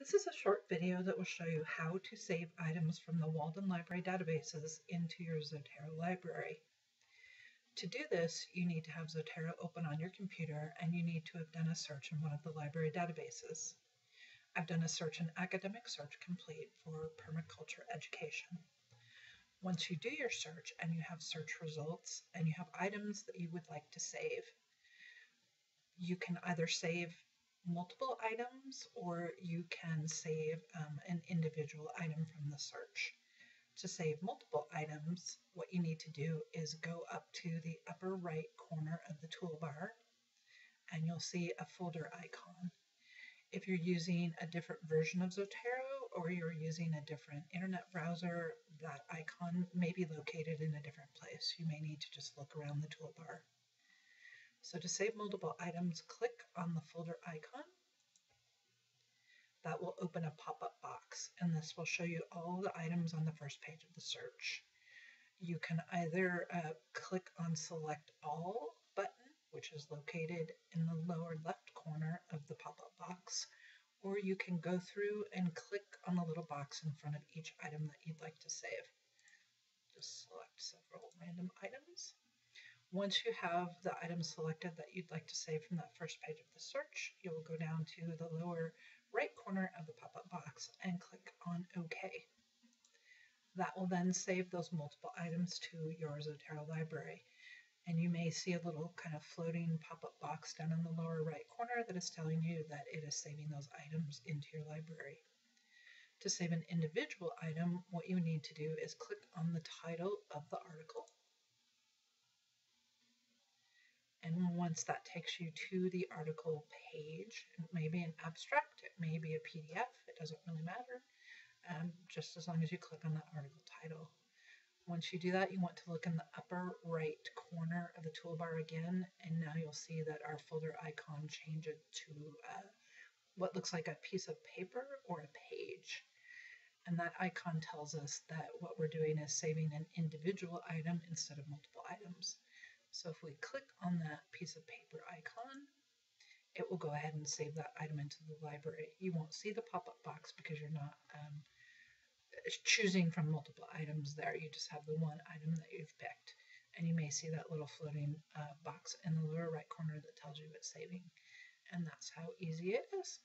This is a short video that will show you how to save items from the Walden Library databases into your Zotero library. To do this, you need to have Zotero open on your computer and you need to have done a search in one of the library databases. I've done a search in Academic Search Complete for permaculture education. Once you do your search and you have search results and you have items that you would like to save, you can either save multiple items or you can save um, an individual item from the search. To save multiple items, what you need to do is go up to the upper right corner of the toolbar and you'll see a folder icon. If you're using a different version of Zotero or you're using a different internet browser, that icon may be located in a different place. You may need to just look around the toolbar. So to save multiple items, click on the folder icon. That will open a pop-up box, and this will show you all the items on the first page of the search. You can either uh, click on Select All button, which is located in the lower left corner of the pop-up box, or you can go through and click on the little box in front of each item that you'd like to save. Just select several random items. Once you have the items selected that you'd like to save from that first page of the search, you will go down to the lower right corner of the pop-up box and click on OK. That will then save those multiple items to your Zotero library. And you may see a little kind of floating pop-up box down in the lower right corner that is telling you that it is saving those items into your library. To save an individual item, what you need to do is click on the title of the article And once that takes you to the article page, it may be an abstract, it may be a PDF, it doesn't really matter, um, just as long as you click on the article title. Once you do that, you want to look in the upper right corner of the toolbar again, and now you'll see that our folder icon changes to uh, what looks like a piece of paper or a page. And that icon tells us that what we're doing is saving an individual item instead of multiple items. So if we click on that piece of paper icon, it will go ahead and save that item into the library. You won't see the pop-up box because you're not um, choosing from multiple items there. You just have the one item that you've picked. And you may see that little floating uh, box in the lower right corner that tells you it's saving. And that's how easy it is.